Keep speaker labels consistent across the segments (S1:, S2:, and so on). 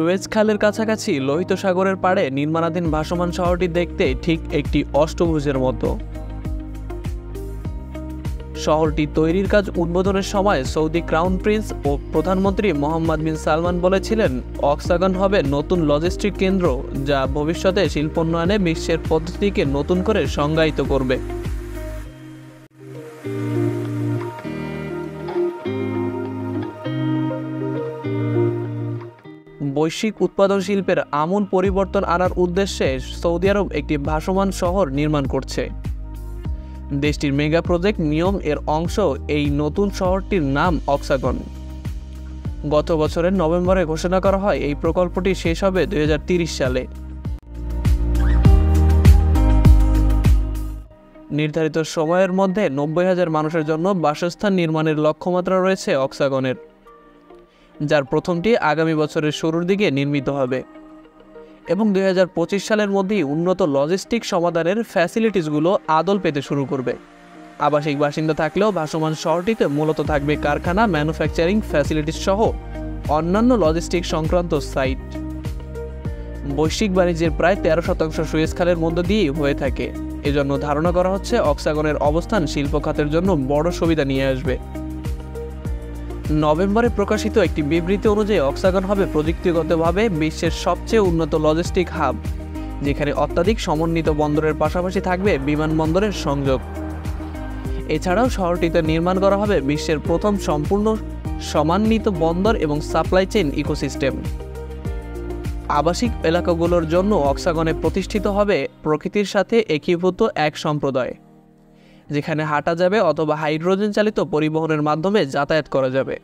S1: Suez খালের কাছাকাছি লোহিত সাগরের পাড়ে নির্মাণাধীন ভাসমান শহরটি দেখতে ঠিক একটি অষ্টভুজের মতো। শহরটি তৈরির কাজ উদ্বোধনের সময় সৌদি ক্রাউন প্রিন্স ও প্রধানমন্ত্রী মোহাম্মদ বিন সালমান বলেছিলেন, অক্সাগন হবে নতুন লজিস্টিক কেন্দ্র যা ভবিষ্যতে শিল্পোন্নয়নে বিশ্বের পদ্ধতিকে নতুন করে সংজ্ঞায়িত করবে। বৈশ্বিক উৎপাদন শিল্পের আমূল পরিবর্তন আনার উদ্দেশ্যে সৌদি আরব একটি ভাসমান শহর নির্মাণ করছে। দেশটির মেগা প্রজেক্ট নিয়ম এর অংশ এই নতুন শহরটির নাম অক্সাগন। গত বছরের নভেম্বরে ঘোষণা করা হয় এই প্রকল্পটি শেষ হবে দুই সালে। নির্ধারিত সময়ের মধ্যে নব্বই হাজার মানুষের জন্য বাসস্থান নির্মাণের লক্ষ্যমাত্রা রয়েছে অক্সাগনের। যার প্রথমটি আগামী বছরের শুরুর দিকে নির্মিত হবে। এবং দু হাজার পঁচিশ সালের মধ্যেই উন্নত লজিস্টিক সমাধানের ফ্যাসিলিটিসগুলো আদল পেতে শুরু করবে। আবাসিক বাসিন্দা থাকলেও ভাসমান শহরটিতে মূলত থাকবে কারখানা, ম্যানুফ্যাকচারিং ফ্যাসিলিটিস সহ অন্যান্য লজিস্টিক সংক্রান্ত সাইট। বৈশ্বিক বাণিজ্যের প্রায় তেরো শতাংশ সুয়েজ খালের মধ্য দিয়েই হয়ে থাকে। এজন্য ধারণা করা হচ্ছে অক্সাগনের অবস্থান শিল্প খাতের জন্য বড় সুবিধা নিয়ে আসবে। নভেম্বরে প্রকাশিত একটি বিবৃতি অনুযায়ী অক্সাগন হবে প্রযুক্তিগতভাবে বিশ্বের সবচেয়ে উন্নত লজিস্টিক হাব, যেখানে অত্যাধিক সমন্বিত বন্দরের পাশাপাশি থাকবে বিমানবন্দরের সংযোগ। এছাড়াও শহরটিতে নির্মাণ করা হবে বিশ্বের প্রথম সম্পূর্ণ সমান্বিত বন্দর এবং সাপ্লাই চেইন ইকোসিস্টেম। আবাসিক এলাকাগুলোর জন্য অক্সাগনে প্রতিষ্ঠিত হবে প্রকৃতির সাথে একীভূত এক সম্প্রদায়, যেখানে হাঁটা যাবে অথবা হাইড্রোজেন চালিত পরিবহনের মাধ্যমে যাতায়াত করা যাবে।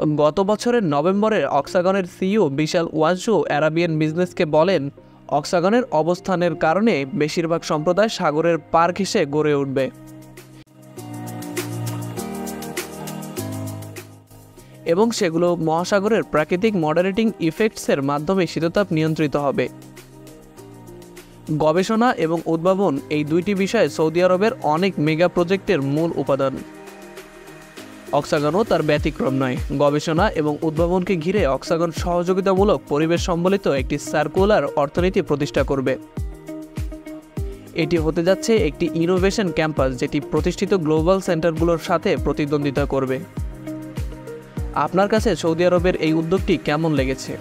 S1: গত বছরের নভেম্বরে অক্সাগনের সিইও বিশাল ওয়াজু অ্যারাবিয়ান বিজনেসকে বলেন, অক্সাগনের অবস্থানের কারণে বেশিরভাগ সম্প্রদায় সাগরের পার ঘেঁষে গড়ে উঠবে। এবং সেগুলো মহাসাগরের প্রাকৃতিক মডারেটিং ইফেক্টসের মাধ্যমে শীততাপ নিয়ন্ত্রিত হবে। গবেষণা এবং উদ্ভাবন এই দুইটি বিষয় সৌদি আরবের অনেক মেগা প্রজেক্টের মূল উপাদান। অক্সাগনও তার ব্যতিক্রম নয়। গবেষণা এবং উদ্ভাবনকে ঘিরে অক্সাগন সহযোগিতামূলক পরিবেশ সম্বলিত একটি সার্কুলার অর্থনীতি প্রতিষ্ঠা করবে। এটি হতে যাচ্ছে একটি ইনোভেশন ক্যাম্পাস যেটি প্রতিষ্ঠিত গ্লোবাল সেন্টারগুলোর সাথে প্রতিদ্বন্দ্বিতা করবে। আপনার কাছে সৌদি আরবের এই উদ্যোগটি কেমন লেগেছে?